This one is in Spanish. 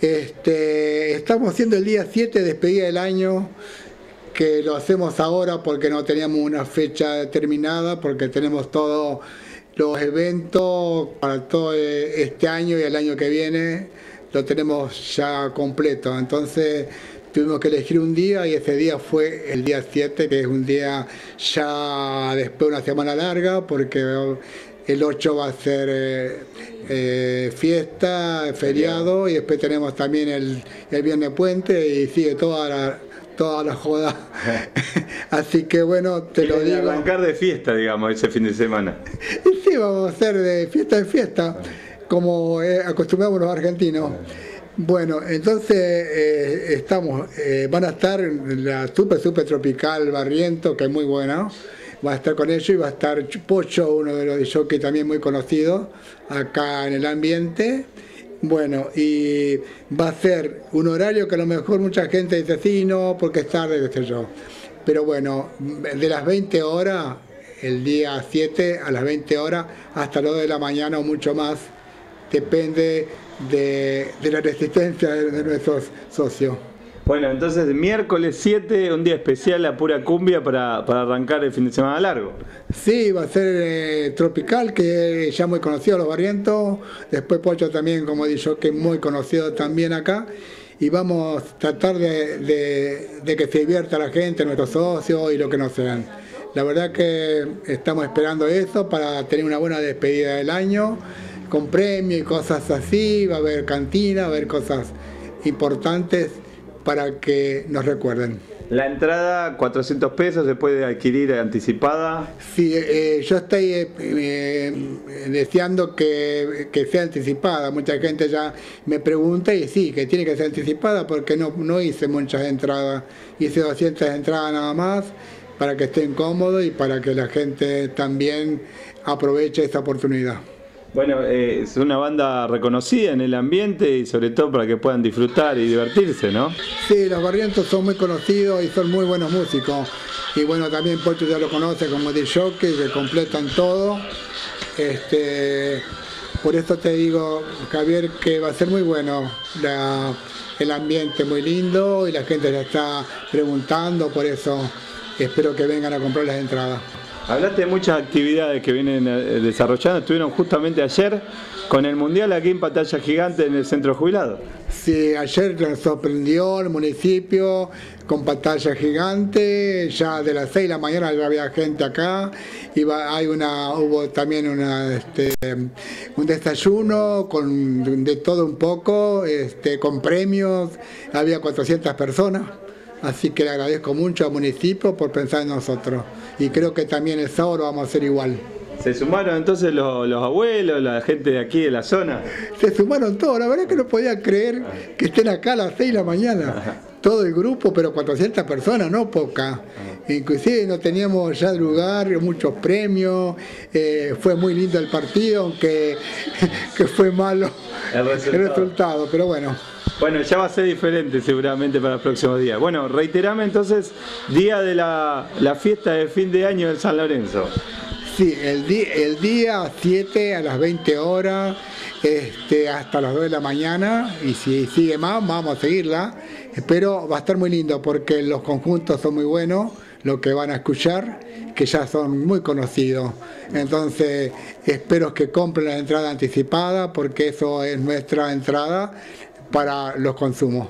Este, estamos haciendo el día 7, despedida del año, que lo hacemos ahora porque no teníamos una fecha determinada, porque tenemos todos los eventos para todo este año y el año que viene, lo tenemos ya completo. Entonces tuvimos que elegir un día y ese día fue el día 7, que es un día ya después de una semana larga, porque el 8 va a ser eh, eh, fiesta, feriado, y después tenemos también el, el Viernes Puente y sigue toda la, toda la joda. Así que bueno, te lo digo. arrancar de fiesta, digamos, ese fin de semana. Y sí, vamos a hacer de fiesta en fiesta, como eh, acostumbramos los argentinos. Bueno, entonces eh, estamos, eh, van a estar la super super tropical Barriento, que es muy buena, va a estar con ellos y va a estar Pocho, uno de los que también muy conocido acá en el ambiente. Bueno, y va a ser un horario que a lo mejor mucha gente dice, sí, no, porque es tarde, qué sé yo. Pero bueno, de las 20 horas, el día 7 a las 20 horas, hasta las 2 de la mañana o mucho más, depende de, la resistencia de, nuestros socios. Bueno, entonces miércoles 7, un día especial a pura cumbia para, arrancar el fin de semana largo. Sí, va a ser eh, tropical, que ya muy conocido los barrientos. Después Pocho también, como dicho, que es muy conocido también acá. Y vamos a tratar de, que se divierta la gente, nuestros socios y lo que nos sean. La verdad que estamos esperando eso para tener una buena despedida del año con premios y cosas así, va a haber cantina, va a haber cosas importantes para que nos recuerden. La entrada, 400 pesos, se puede adquirir anticipada. Sí, eh, yo estoy eh, eh, deseando que, sea anticipada. Mucha gente ya me pregunta y sí, que tiene que ser anticipada porque no, no hice muchas entradas. Hice 200 entradas nada más para que estén cómodos y para que la gente también aproveche esta oportunidad. Bueno, eh, es una banda reconocida en el ambiente y sobre todo para que puedan disfrutar y divertirse, ¿no? Sí, los Barrientos son muy conocidos y son muy buenos músicos. Y bueno, también Pocho ya lo conoce como de jockey, que completan todo. Este, por eso te digo, Javier, que va a ser muy bueno. el ambiente muy lindo y la gente ya está preguntando, por eso espero que vengan a comprar las entradas. Hablaste de muchas actividades que vienen eh, desarrollando. Estuvieron justamente ayer con el Mundial aquí en Pantalla Gigante en el Centro Jubilado. Sí, ayer nos sorprendió el municipio con pantalla gigante, ya de las 6 de la mañana ya había gente acá, Iba, hay una, hubo también una, este, un desayuno con de todo un poco, este, con premios, había 400 personas. Así que le agradezco mucho al municipio por pensar en nosotros. Y creo que también el sábado vamos a hacer igual. ¿Se sumaron entonces los, abuelos, la gente de aquí de la zona? Se sumaron todos, la verdad que no podía creer que estén acá a las 6 de la mañana. Todo el grupo, pero 400 personas, no poca. Inclusive no teníamos ya lugar, muchos premios, eh, fue muy lindo el partido, aunque que fue malo el resultado, pero bueno. Bueno, ya va a ser diferente seguramente para el próximo día. Bueno, reiterame entonces, día de la, fiesta de fin de año del San Lorenzo. Sí, el, el día 7 a las 20 horas este, hasta las 2 de la mañana y si sigue más vamos a seguirla. Pero va a estar muy lindo porque los conjuntos son muy buenos, lo que van a escuchar, que ya son muy conocidos. Entonces espero que compren la entrada anticipada porque eso es nuestra entrada para los consumos.